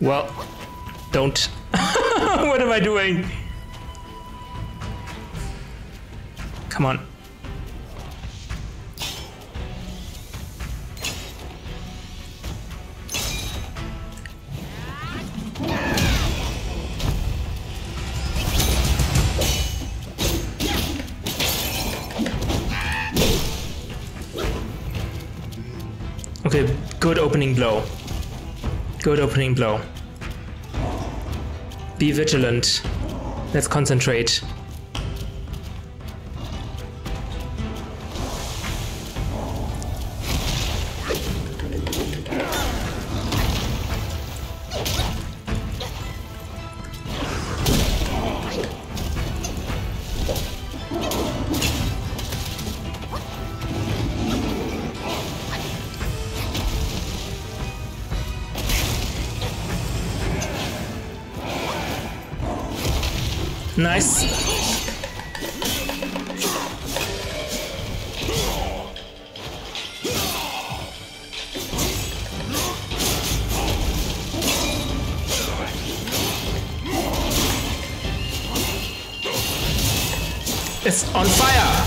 Well, don't. what am I doing? Come on. Okay, good opening blow. Good opening blow. Be vigilant. Let's concentrate. It's on fire!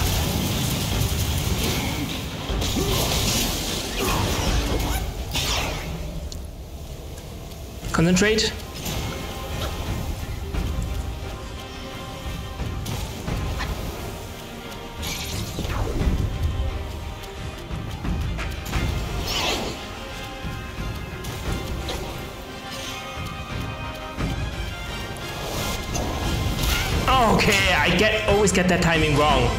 Concentrate. Always get that timing wrong.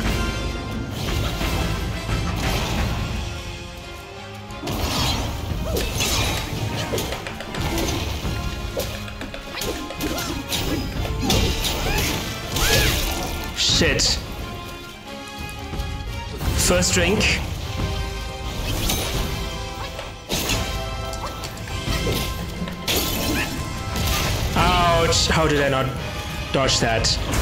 Shit. First drink. Ouch, how did I not dodge that?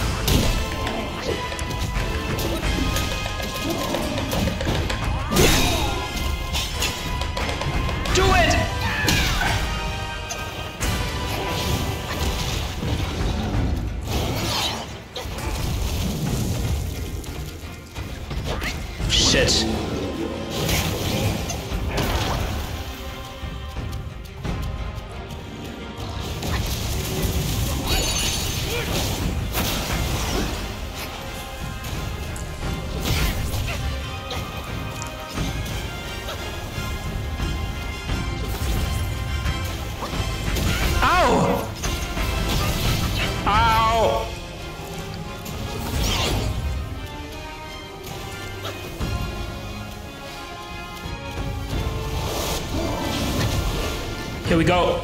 We go.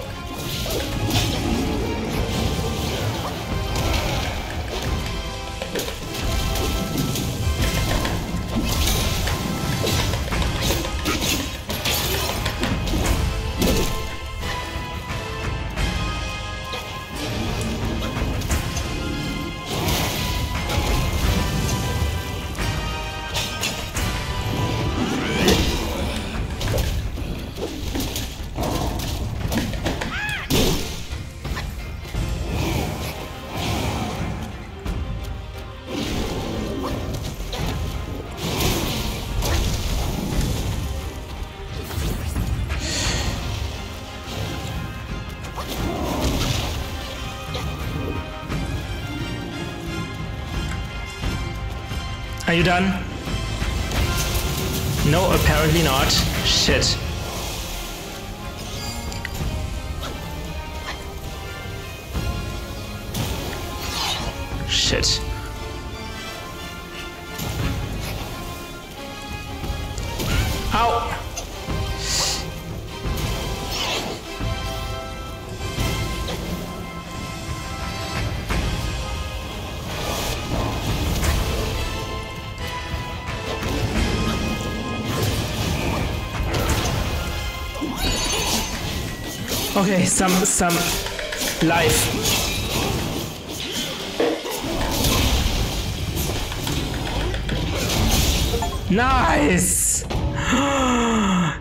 You done? No, apparently not. Shit. Shit. Okay, some some life. Nice!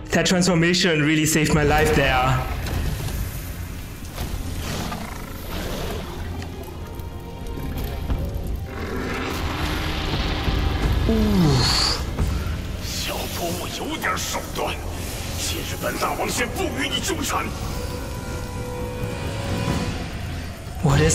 that transformation really saved my life there.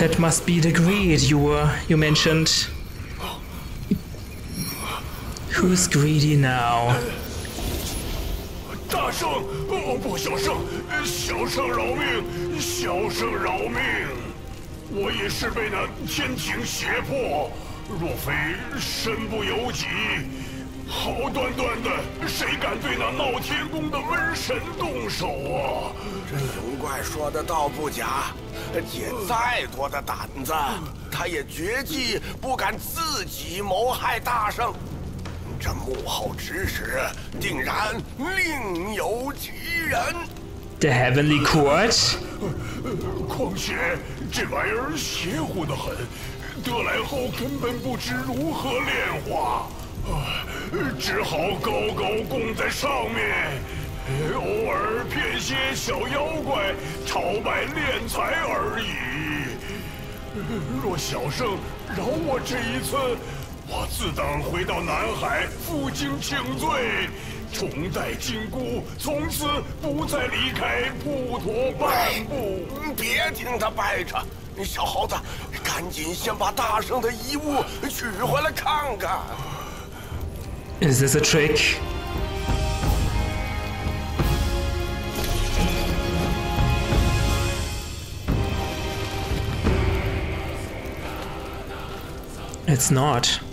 That must be the greed you were you mentioned. Who's greedy now? 这熊怪说的倒不假，借再多的胆子，他也绝计不敢自己谋害大圣。这幕后指使定然另有其人。The Heavenly Court。况且这玩意儿邪乎的很，得来后根本不知如何炼化，只好高高供在上面。偶尔骗些小妖怪朝拜敛财而已。若小圣饶我这一次，我自当回到南海负荆请罪，重戴金箍，从此不再离开普陀半步。别听他掰扯，小猴子，赶紧先把大圣的遗物取回来看看。Is this a trick? It's not.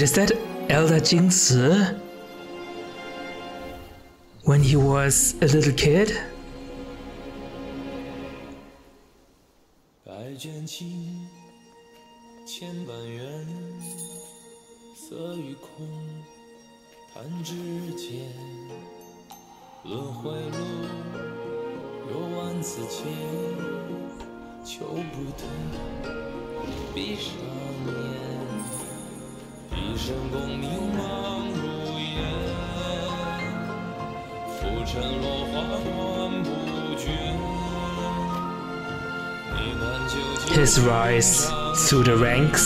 Is that Elder Jing Jingzi? When he was a little kid? 生功名忙如烟，浮沉落花断不绝。你看究竟 His rise through the ranks?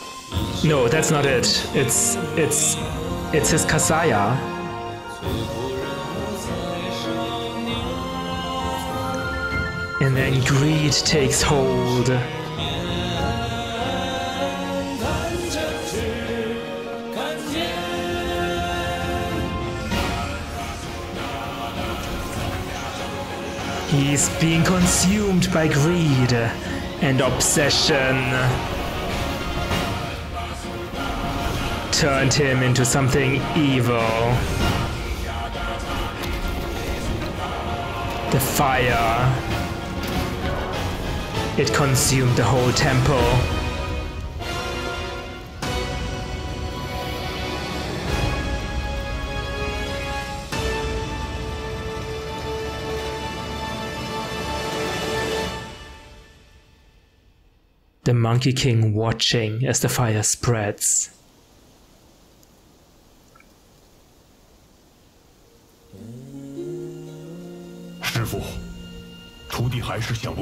No, that's not it. It's it's it's his Kasaya. And then greed takes hold. He's being consumed by greed and obsession. Turned him into something evil. The fire. It consumed the whole temple. The Monkey King watching as the fire spreads. “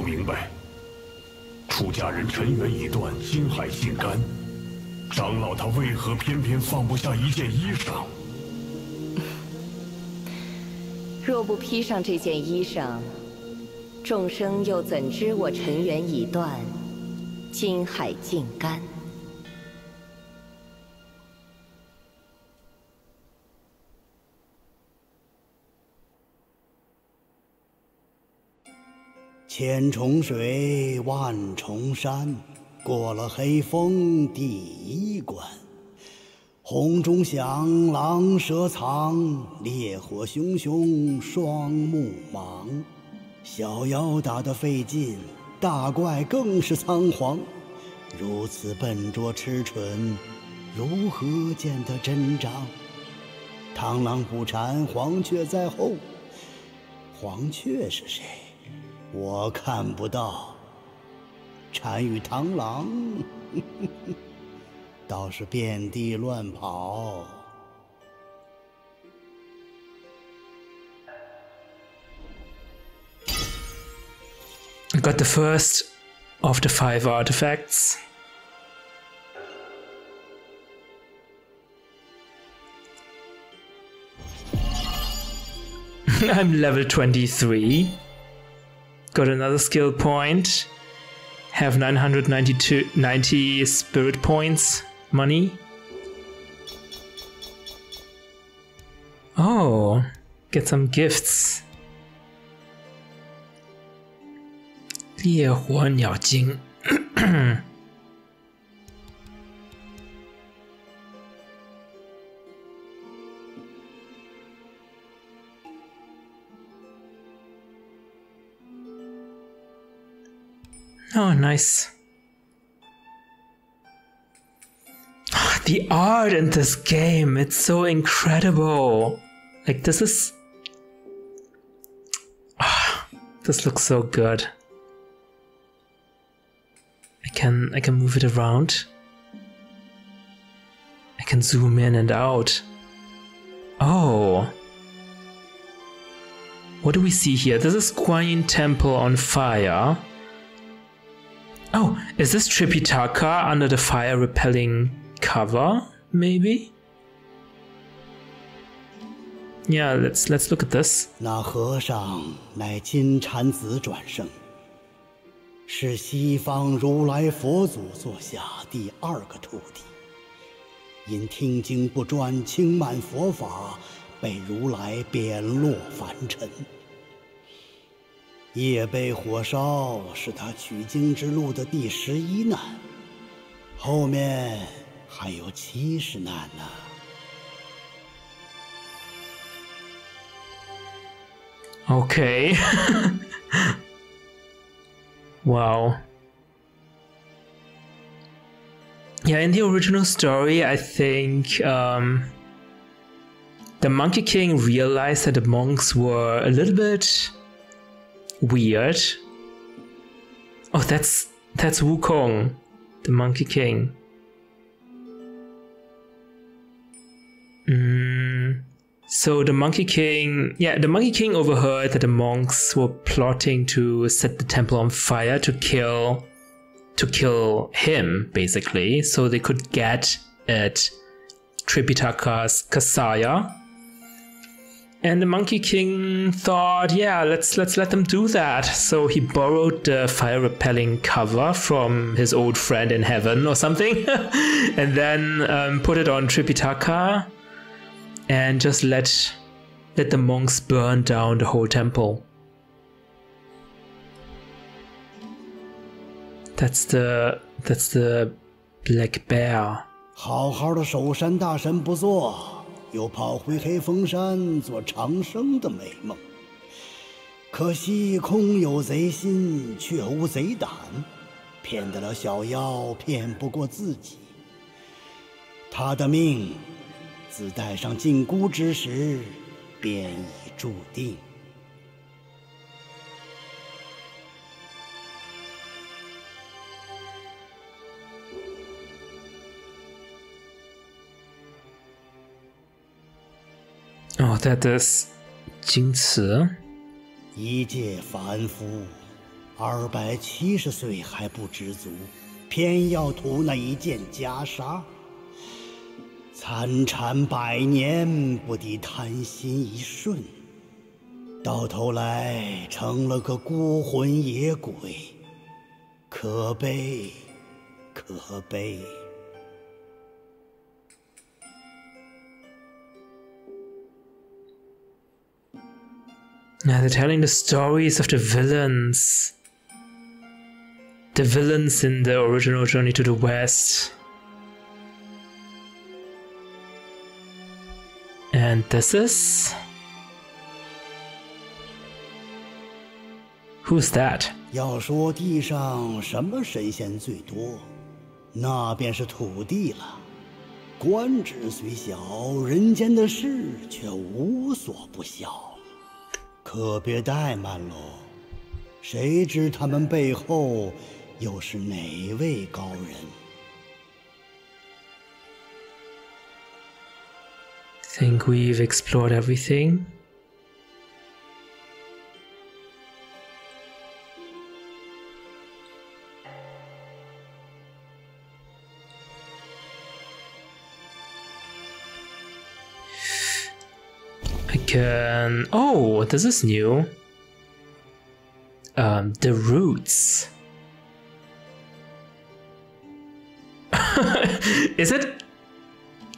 明白。出家人尘缘已断，心海尽干，长老他为何偏偏放不下一件衣裳？若不披上这件衣裳，众生又怎知我尘缘已断，心海尽干？”千重水，万重山，过了黑风第一关。红钟响，狼蛇藏，烈火熊熊双目盲。小妖打得费劲，大怪更是仓皇。如此笨拙痴蠢，如何见得真章？螳螂捕蝉，黄雀在后。黄雀是谁？我看不到，单与螳螂倒是遍地乱跑。I got the first of the five artifacts. I'm level 23. Got another skill point. Have 992 90 spirit points money. Oh, get some gifts. 烈火鸟精。 Oh, nice. The art in this game, it's so incredible. Like, this is. Ah, this looks so good. I can I can move it around. I can zoom in and out. Oh. What do we see here? This is Guanyin Temple on fire. Oh, is this Tripitaka under the fire repelling cover? Maybe? Yeah, let's let's look at this. 那和尚乃金蝉子转生，是西方如来佛祖座下第二个徒弟。因听经不专，轻慢佛法，被如来贬落凡尘。 夜被火烧是他取经之路的第十一难，后面还有七十难呢。Okay. wow. Yeah, in the original story, I think um, the Monkey King realized that the monks were a little bit weird. Oh, that's that's Wukong, the Monkey King. Mm, so the Monkey King, yeah, the Monkey King overheard that the monks were plotting to set the temple on fire to kill to kill him, basically, so they could get at Tripitaka's Kasaya. And the Monkey King thought, yeah, let's let's let them do that. So he borrowed the fire repelling cover from his old friend in heaven or something, and then um, put it on Tripitaka, and just let let the monks burn down the whole temple. That's the that's the black bear. 又跑回黑风山做长生的美梦。可惜空有贼心，却无贼胆，骗得了小妖，骗不过自己。他的命，自戴上紧箍之时，便已注定。Oh, that is 金瓷。一介凡夫，二百七十岁还不知足，偏要图那一件袈裟。参禅百年，不敌贪心一瞬，到头来成了个孤魂野鬼，可悲，可悲。Now they're telling the stories of the villains. The villains in the original Journey to the West. And this is. Who's that? 要说地上什么神仙最多，那便是土地了。官职虽小，人间的事却无所不晓。 可别怠慢喽，谁知他们背后又是哪位高人？Think we've explored everything. Can... Oh, this is new. Um, the roots. is it?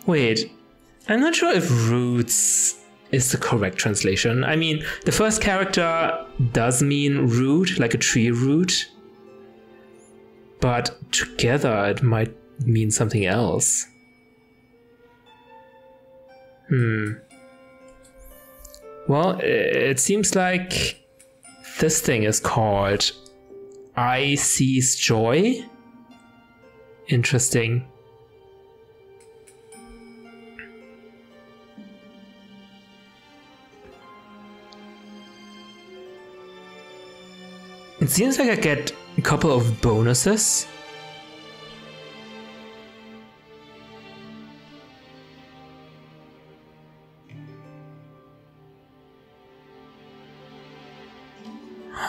Wait, I'm not sure if roots is the correct translation. I mean, the first character does mean root, like a tree root. But together it might mean something else. Hmm. Well, it seems like this thing is called I Seize Joy. Interesting. It seems like I get a couple of bonuses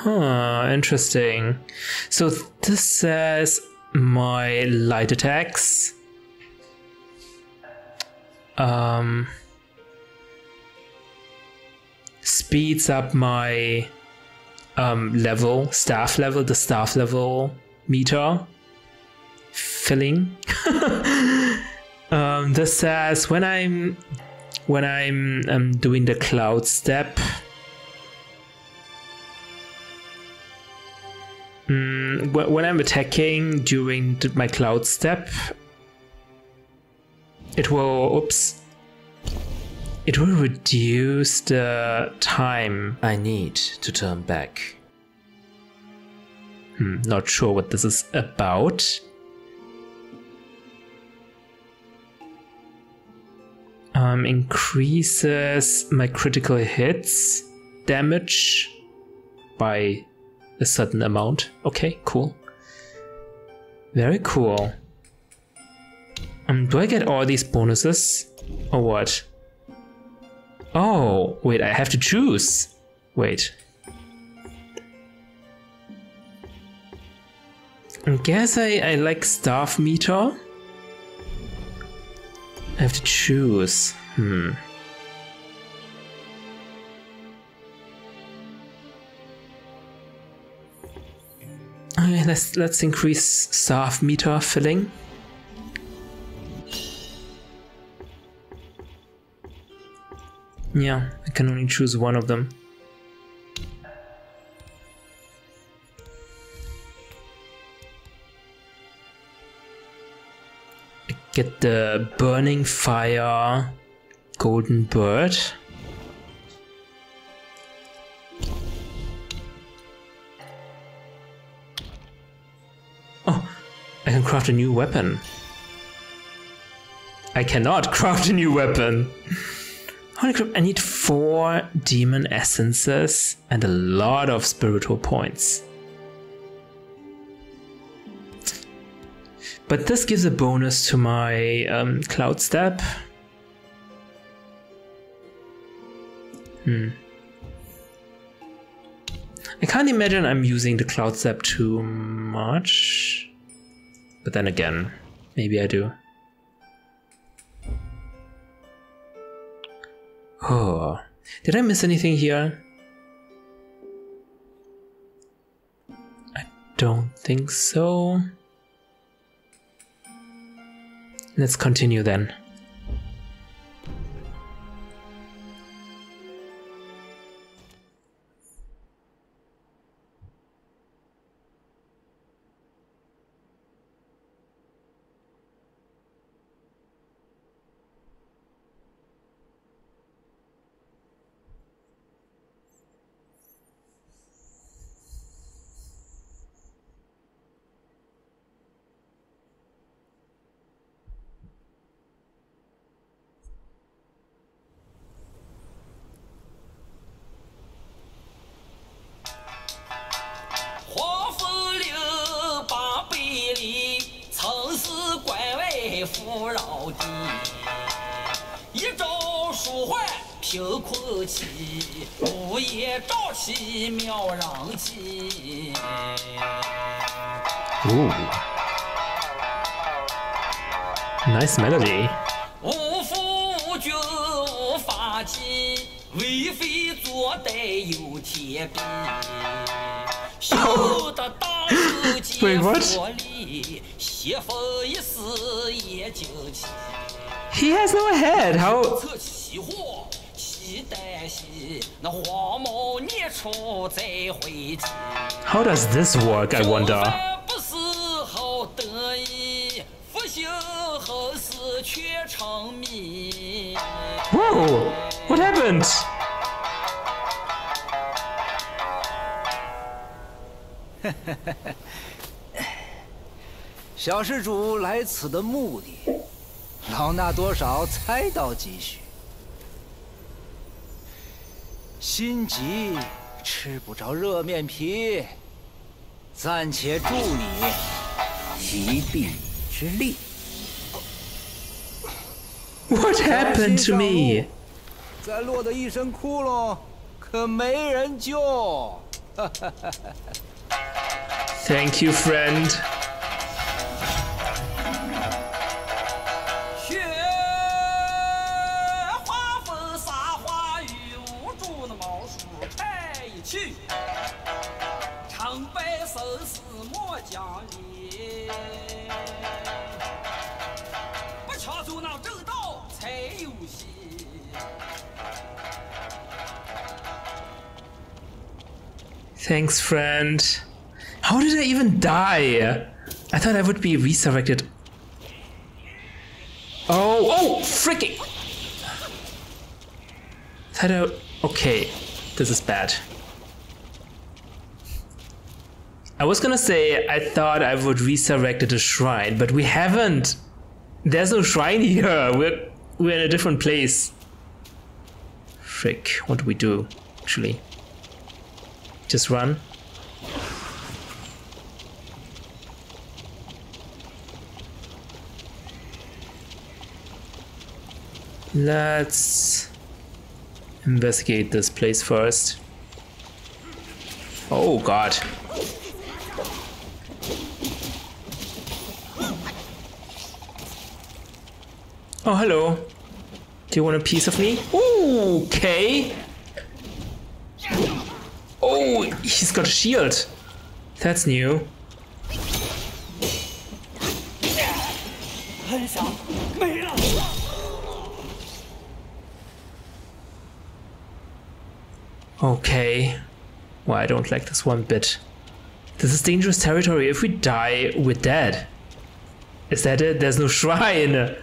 Huh, interesting. So this says my light attacks. Um, speeds up my um, level, staff level, the staff level meter filling. um, this says when I'm when I'm um, doing the cloud step Mm, when I'm attacking during my cloud step, it will, oops, it will reduce the time I need to turn back. Hmm, not sure what this is about. Um, increases my critical hits damage by a certain amount. Okay, cool. Very cool. Um, do I get all these bonuses? Or what? Oh, wait, I have to choose. Wait. I guess I, I like staff meter. I have to choose. Hmm. Okay, let's let's increase staff meter filling. Yeah, I can only choose one of them. Get the Burning Fire Golden Bird. Can craft a new weapon. I cannot craft a new weapon. Holy crap, I need four demon essences and a lot of spiritual points. But this gives a bonus to my um, cloud step. Hmm. I can't imagine I'm using the cloud step too much. But then again, maybe I do. Oh, did I miss anything here? I don't think so. Let's continue then. 有骨气，午夜朝气妙人机。Nice melody。无父无君无法纪，为非作歹有天理。小得打手见佛力，邪风一时也惊奇。He has no head. How? How does this work? I wonder. 不是好得意，复兴后事却成谜。Whoa! What happened? 小施主来此的目的，老衲多少猜到几许。心急吃不着热面皮，暂且助你一臂之力。What happened to me? 再落得一身窟窿，可没人救。Thank you, friend. Thanks, friend. How did I even die? I thought I would be resurrected. Oh, oh, freaking! Thought I, okay, this is bad. I was gonna say I thought I would resurrect at a shrine, but we haven't. There's no shrine here. We're we're in a different place. Frick, what do we do? Actually, just run. Let's investigate this place first. Oh god. Oh, hello. Do you want a piece of me? Ooh, okay. Oh, he's got a shield. That's new. Okay. Well, I don't like this one bit. This is dangerous territory. If we die, we're dead. Is that it? There's no shrine!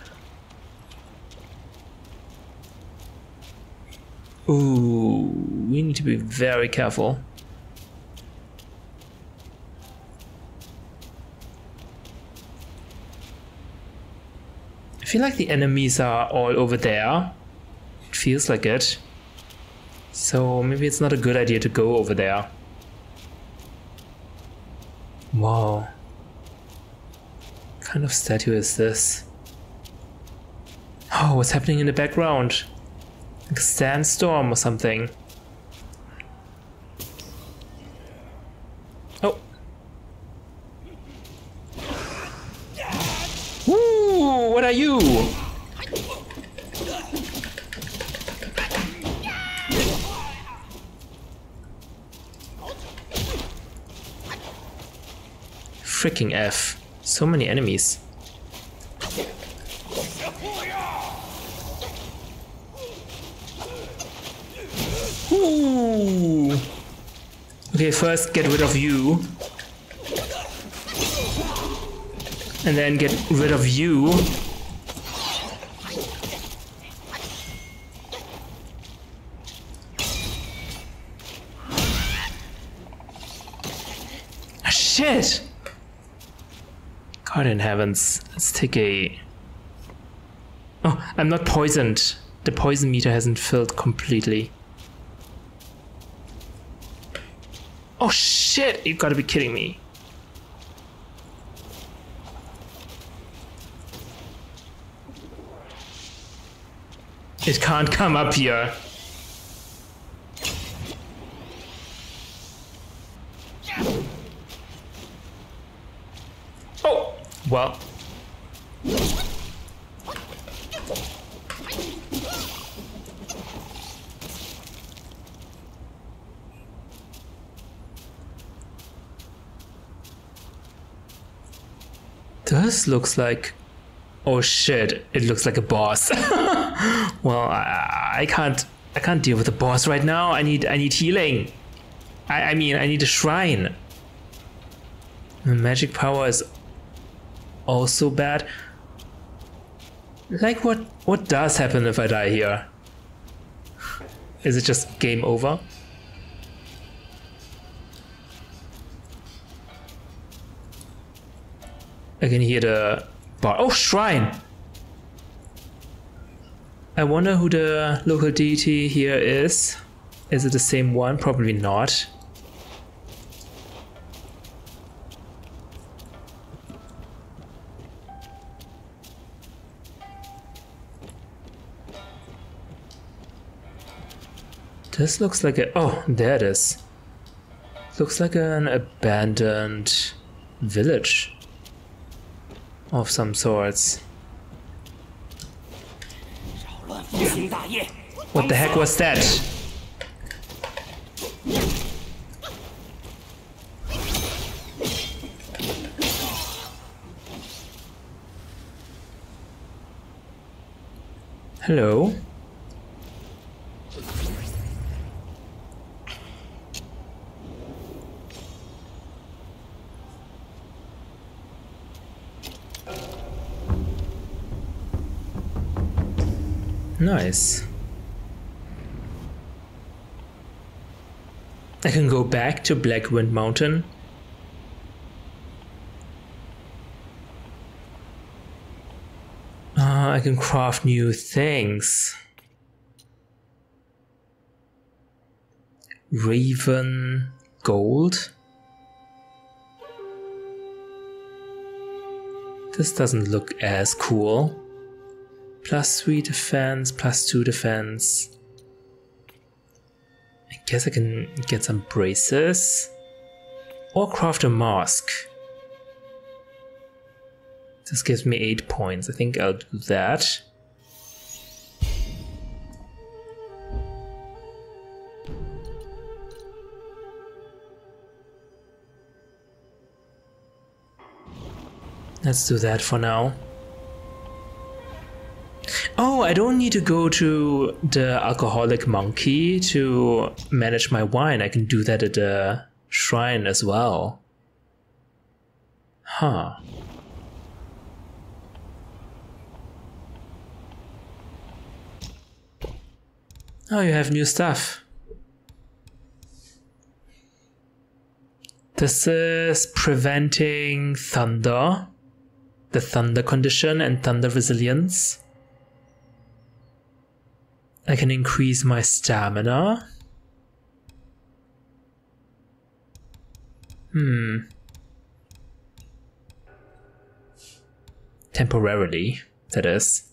Ooh, we need to be very careful. Feel like the enemies are all over there. It feels like it. So maybe it's not a good idea to go over there. Wow. What kind of statue is this? Oh, what's happening in the background? Like a sandstorm or something. Oh. Woo! What are you? Freaking F. So many enemies. Ooh. Okay, first get rid of you. And then get rid of you. Ah, shit! In heavens. Let's take a... Oh, I'm not poisoned. The poison meter hasn't filled completely. Oh shit! You gotta be kidding me. It can't come up here. Well. This looks like... Oh shit, it looks like a boss. well, I, I can't... I can't deal with the boss right now. I need I need healing. I, I mean, I need a shrine. The magic power is also bad. Like what what does happen if I die here? Is it just game over? I can hear the bar. Oh, shrine! I wonder who the local deity here is. Is it the same one? Probably not. This looks like a... Oh, there it is. Looks like an abandoned village of some sorts. What the heck was that? Hello? Nice. I can go back to Blackwind Mountain. Uh, I can craft new things. Raven Gold. This doesn't look as cool. Plus 3 defense, plus 2 defense. I guess I can get some braces. Or craft a mask. This gives me 8 points. I think I'll do that. Let's do that for now oh, I don't need to go to the alcoholic monkey to manage my wine. I can do that at the shrine as well. Huh. Oh, you have new stuff. This is preventing thunder, the thunder condition and thunder resilience. I can increase my stamina. Hmm. Temporarily, that is.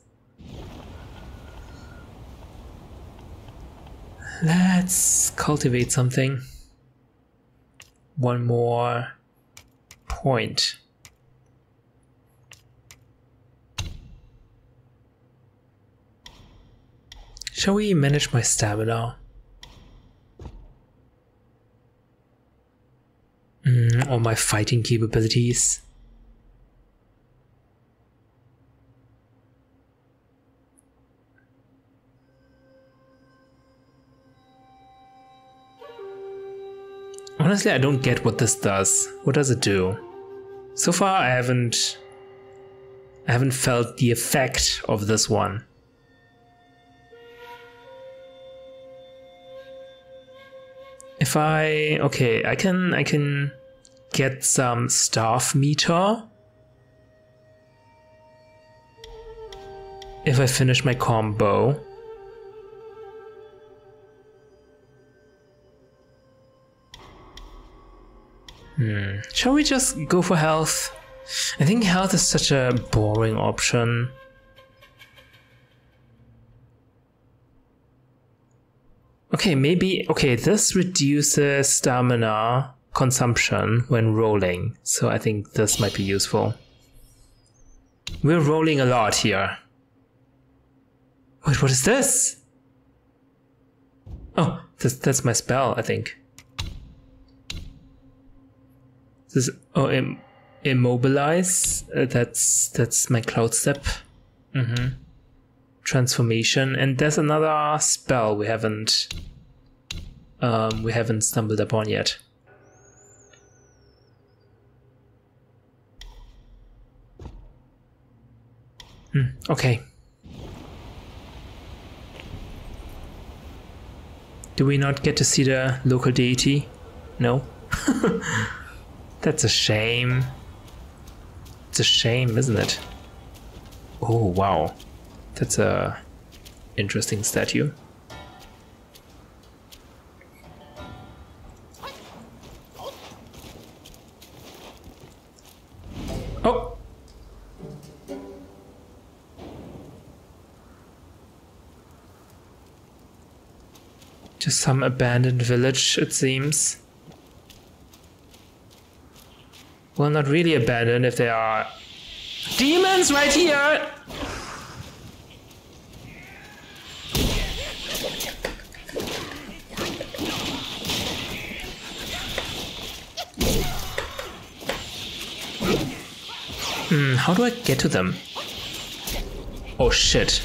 Let's cultivate something. One more point. Shall we manage my stamina? Mm, or my fighting capabilities? Honestly, I don't get what this does. What does it do? So far, I haven't... I haven't felt the effect of this one. If I... Okay, I can... I can get some staff meter. If I finish my combo. Hmm. Shall we just go for health? I think health is such a boring option. Okay, maybe... Okay, this reduces stamina consumption when rolling, so I think this might be useful. We're rolling a lot here. Wait, what is this? Oh, this, that's my spell, I think. This oh Im, immobilize. Uh, that's that's my cloud step. Mm-hmm. Transformation, and there's another spell we haven't um, we haven't stumbled upon yet. Hmm, okay. Do we not get to see the local deity? No? That's a shame. It's a shame, isn't it? Oh, wow. That's a interesting statue. Oh! Just some abandoned village, it seems. Well, not really abandoned if they are demons right here. Hmm, how do I get to them? Oh shit.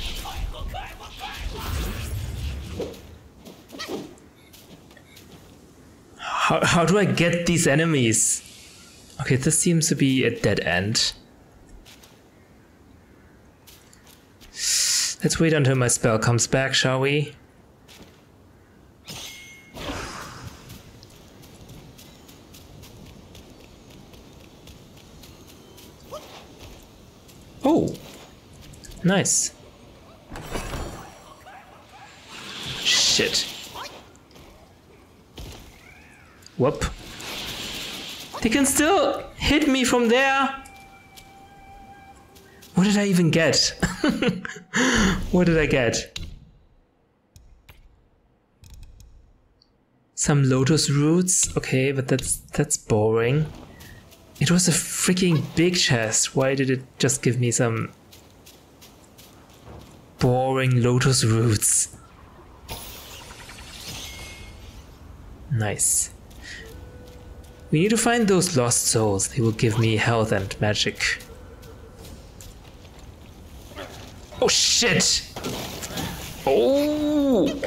How, how do I get these enemies? Okay, this seems to be a dead end. Let's wait until my spell comes back, shall we? Oh! Nice. Shit. Whoop. They can still hit me from there. What did I even get? what did I get? Some lotus roots? Okay, but that's that's boring. It was a freaking big chest. Why did it just give me some boring lotus roots? Nice. We need to find those lost souls. They will give me health and magic. Oh shit! Oh!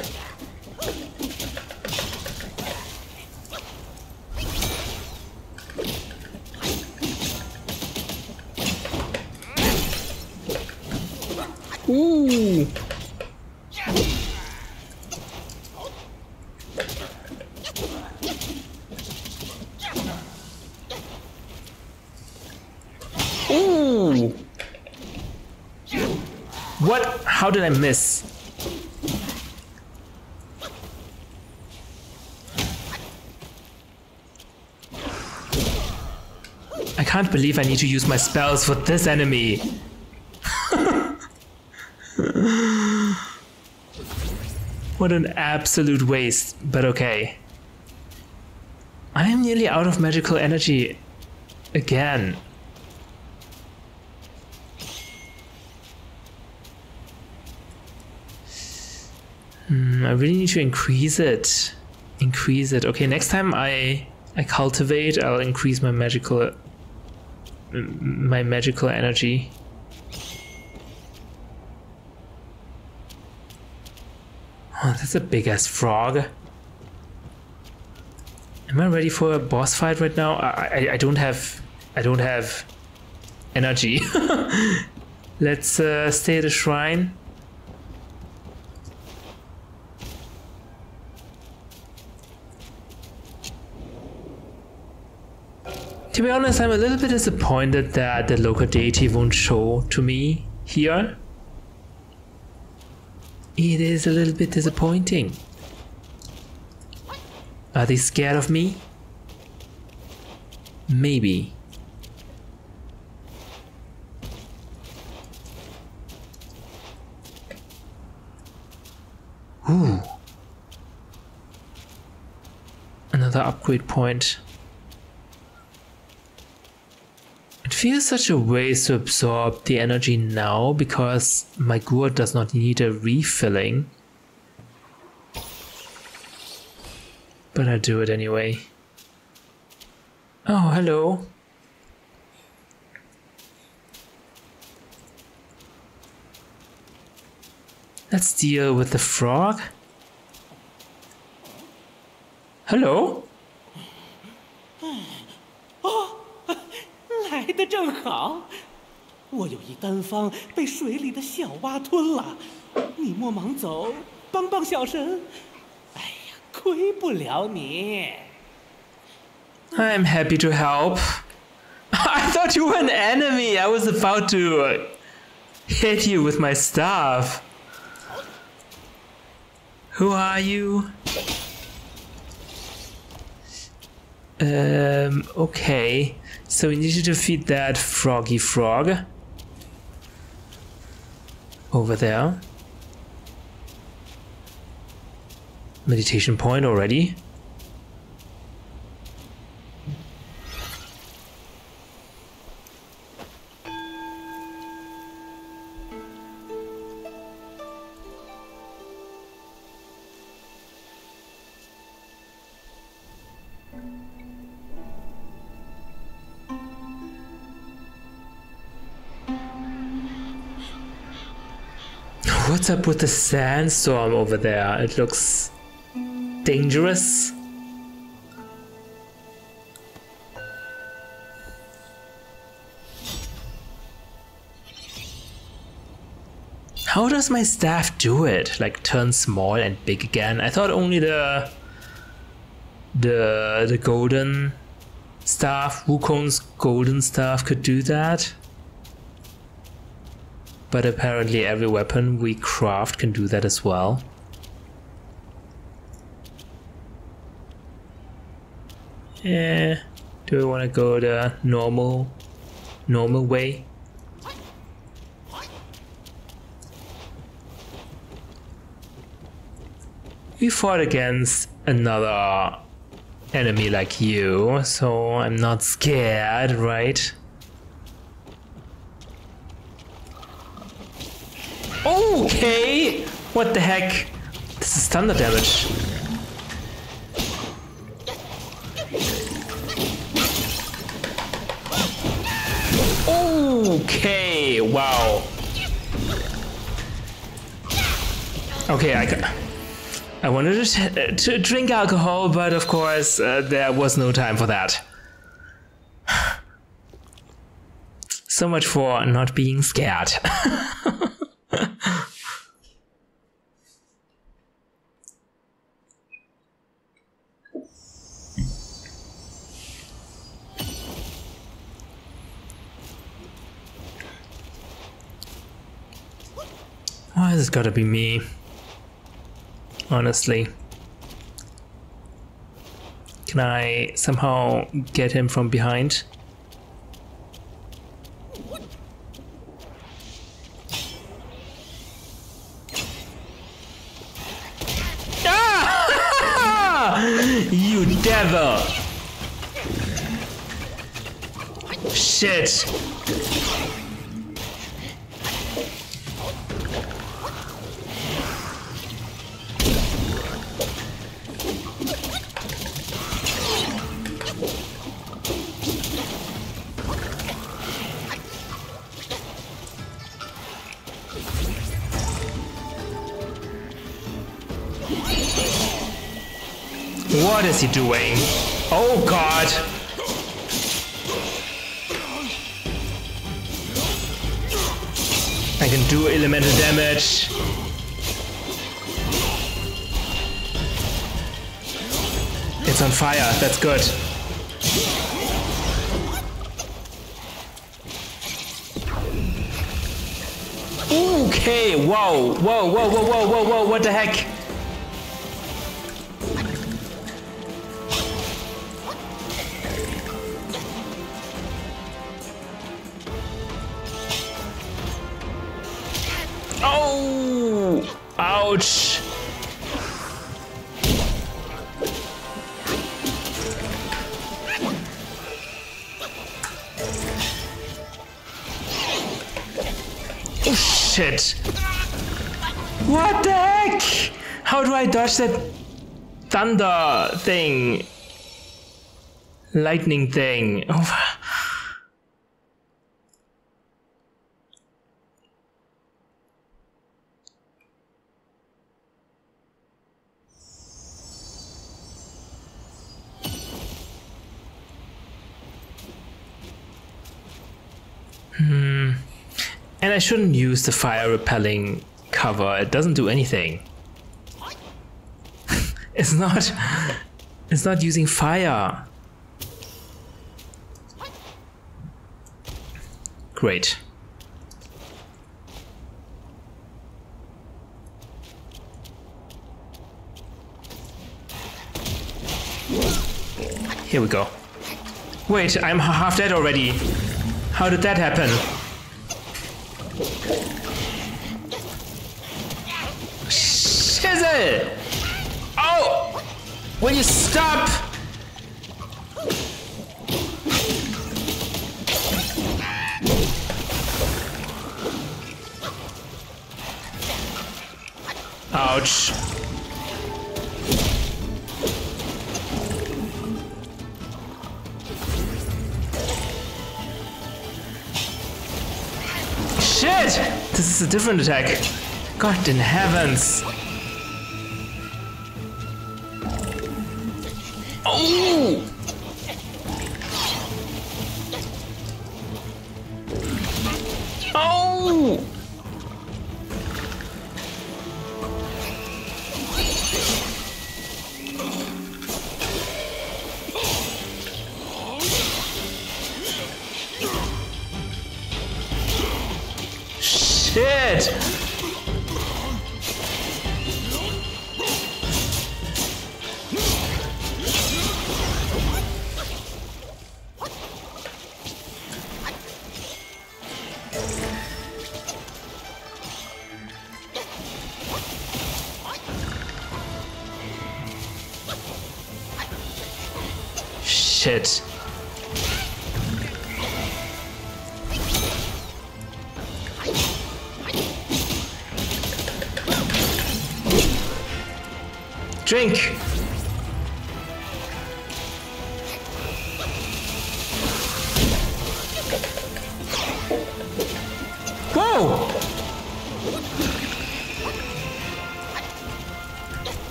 Ooh! What? How did I miss? I can't believe I need to use my spells for this enemy. what an absolute waste, but okay. I am nearly out of magical energy again. Really need to increase it. Increase it. Okay, next time I I cultivate, I'll increase my magical my magical energy. Oh, that's a big ass frog. Am I ready for a boss fight right now? I, I, I don't have I don't have energy. Let's uh, stay at the shrine. To be honest, I'm a little bit disappointed that the local deity won't show to me here. It is a little bit disappointing. Are they scared of me? Maybe. Ooh. Another upgrade point. Feels such a waste to absorb the energy now because my gourd does not need a refilling. But I do it anyway. Oh, hello. Let's deal with the frog. Hello? 来的正好，我有一单方被水里的小蛙吞了，你莫忙走，帮帮小神。哎呀，亏不了你。I'm happy to help. I thought you were an enemy. I was about to hit you with my staff. Who are you? Um, okay. So we need to defeat that froggy frog. Over there. Meditation point already. What's up with the sandstorm over there? It looks dangerous. How does my staff do it? Like turn small and big again? I thought only the the the golden staff, Wukong's golden staff could do that. But apparently every weapon we craft can do that as well. Yeah, do we want to go the normal, normal way? We fought against another enemy like you, so I'm not scared, right? Okay! What the heck? This is thunder damage. Okay, wow. Okay, I I wanted to, to drink alcohol, but of course uh, there was no time for that. So much for not being scared. gotta be me? Honestly. Can I somehow get him from behind? Ah! you devil! Shit! What is he doing? Oh god! I can do elemental damage. It's on fire, that's good. Okay, whoa, whoa, whoa, whoa, whoa, whoa, whoa, what the heck? How do I dodge that thunder thing? Lightning thing. Hmm. And I shouldn't use the fire repelling cover. It doesn't do anything. It's not it's not using fire. Great. Here we go. Wait, I'm half dead already. How did that happen? Shizzle! Will you stop? Ouch. Shit! This is a different attack. God in heavens. Oh! Oh! Shit!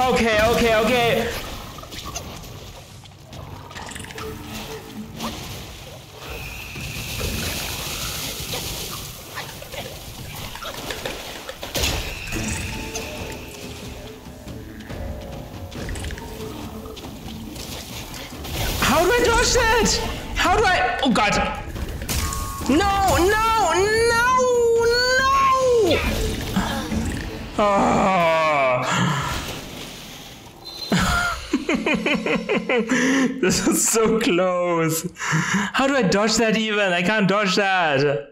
Okay, okay, okay, so close. How do I dodge that even? I can't dodge that.